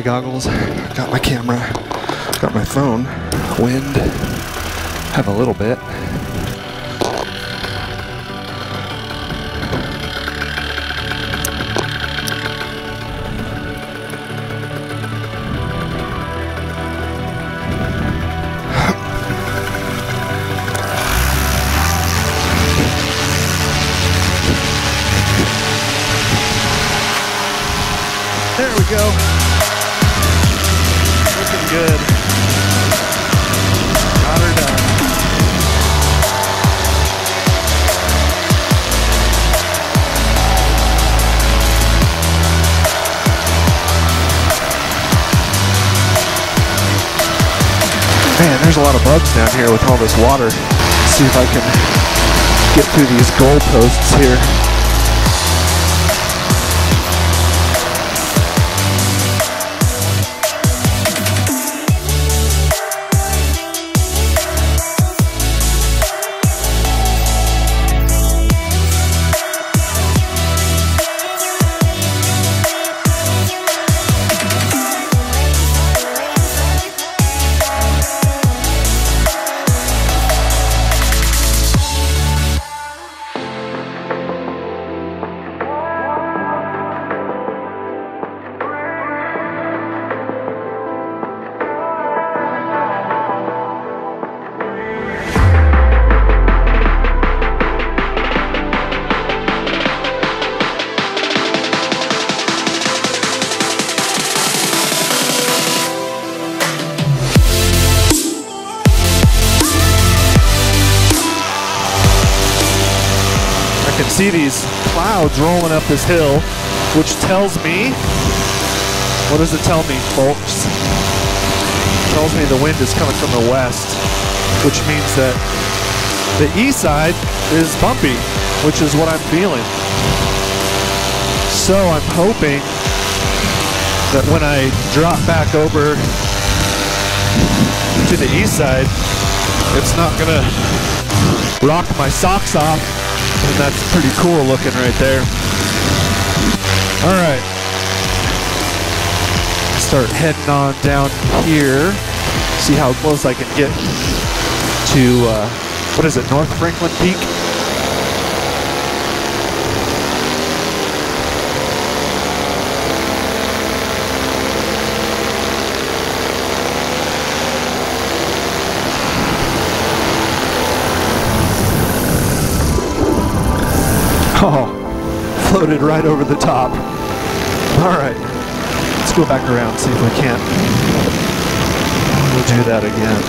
my goggles. Got my camera. Got my phone. Wind. Have a little bit. A lot of bugs down here with all this water. Let's see if I can get through these goalposts here. See these clouds rolling up this hill, which tells me, what does it tell me, folks? It tells me the wind is coming from the west, which means that the east side is bumpy, which is what I'm feeling. So I'm hoping that when I drop back over to the east side, it's not gonna rock my socks off and that's pretty cool looking right there. All right. Start heading on down here. See how close I can get to, uh, what is it, North Franklin Peak? Oh, floated right over the top. All right, let's go back around, see if we can't. We'll do that again.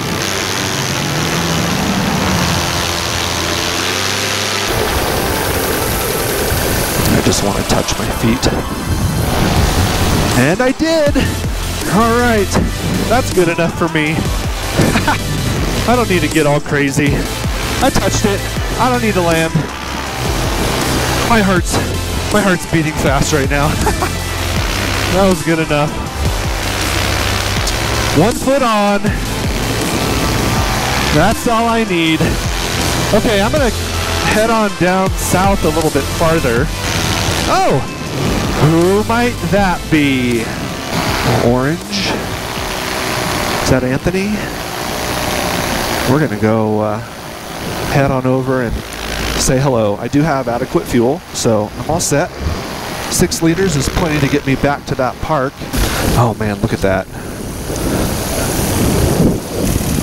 I just want to touch my feet. And I did! All right, that's good enough for me. I don't need to get all crazy. I touched it. I don't need to land. My heart's my heart's beating fast right now. that was good enough. One foot on. That's all I need. Okay, I'm gonna head on down south a little bit farther. Oh, who might that be? Orange. Is that Anthony? We're gonna go uh, head on over and say hello. I do have adequate fuel, so I'm all set. Six liters is plenty to get me back to that park. Oh man, look at that.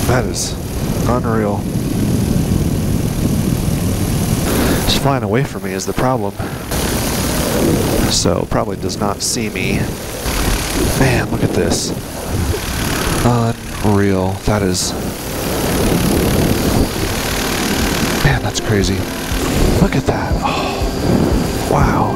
That is unreal. It's flying away from me is the problem. So probably does not see me. Man, look at this. Unreal. That is Man, that's crazy. Look at that. Oh, wow.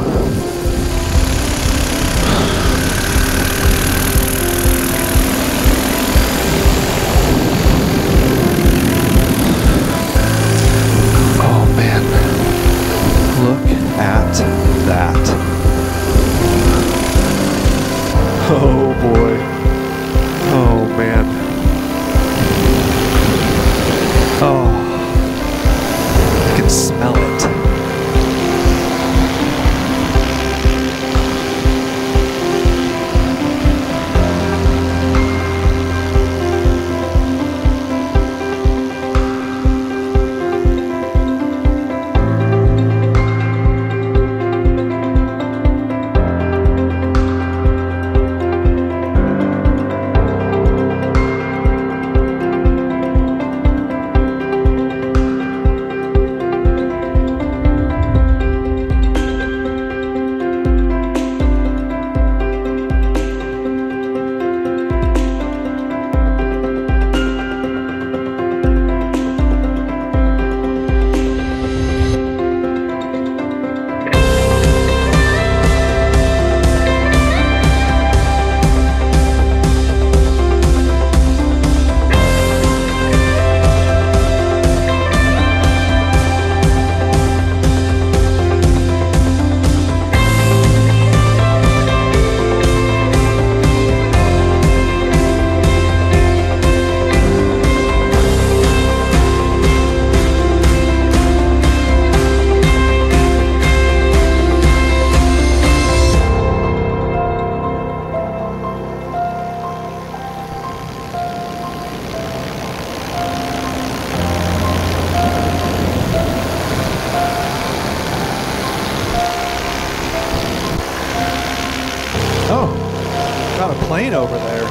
A plane over there.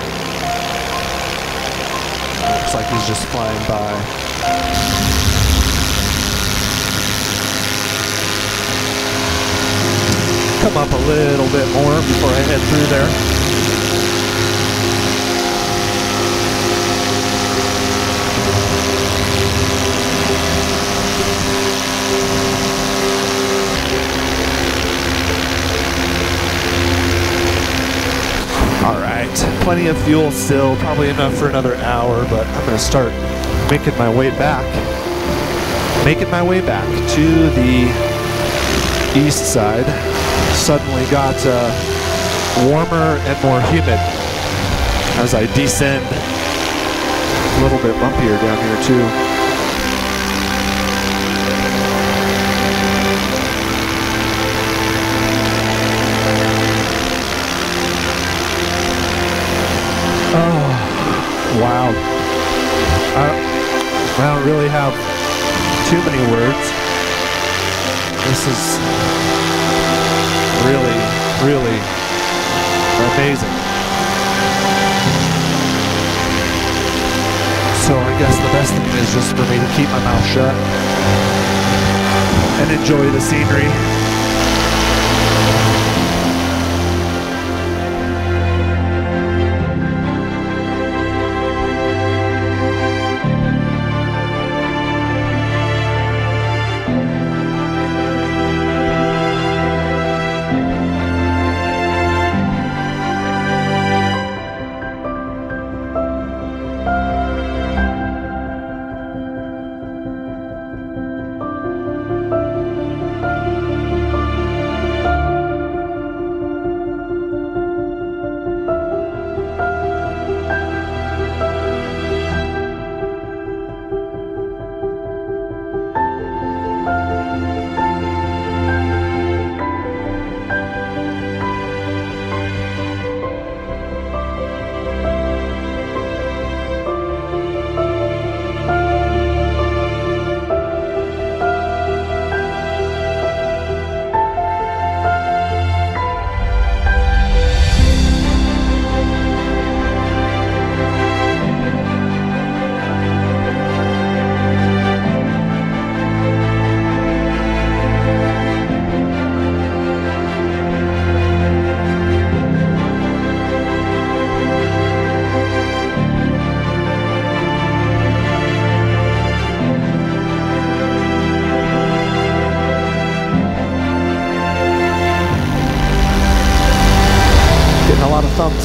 Looks like he's just flying by. Come up a little bit more before I head through there. All right, plenty of fuel still, probably enough for another hour, but I'm gonna start making my way back. Making my way back to the east side. Suddenly got uh, warmer and more humid as I descend. A little bit bumpier down here too. Don't really have too many words. This is really, really amazing. So I guess the best thing is just for me to keep my mouth shut and enjoy the scenery.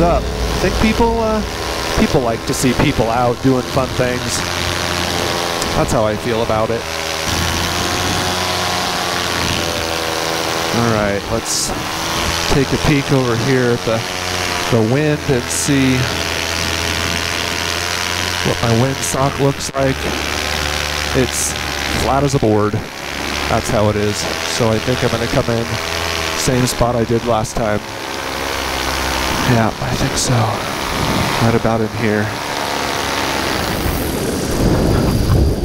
Up. I think people uh, people like to see people out doing fun things. That's how I feel about it. All right, let's take a peek over here at the the wind and see what my windsock looks like. It's flat as a board. That's how it is. So I think I'm going to come in same spot I did last time. Yeah, I think so. Right about in here.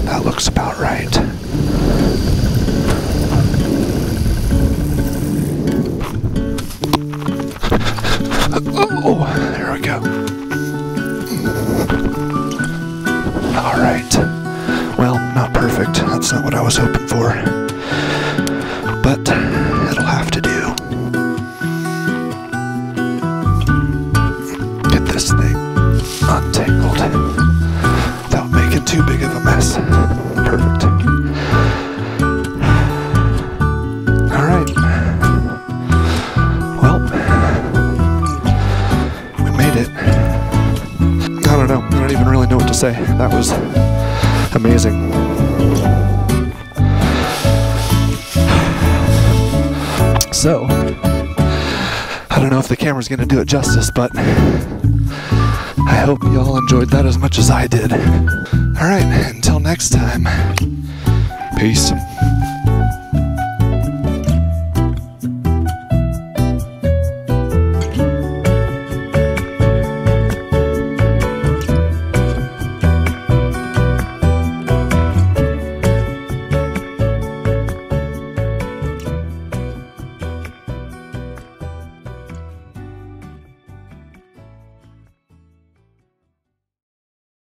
That looks about right. Oh, there we go. All right. Well, not perfect. That's not what I was hoping for. But too big of a mess. Perfect. All right. Well, we made it. I don't know. I don't even really know what to say. That was amazing. So, I don't know if the camera's going to do it justice, but I hope y'all enjoyed that as much as I did. All right, until next time, peace.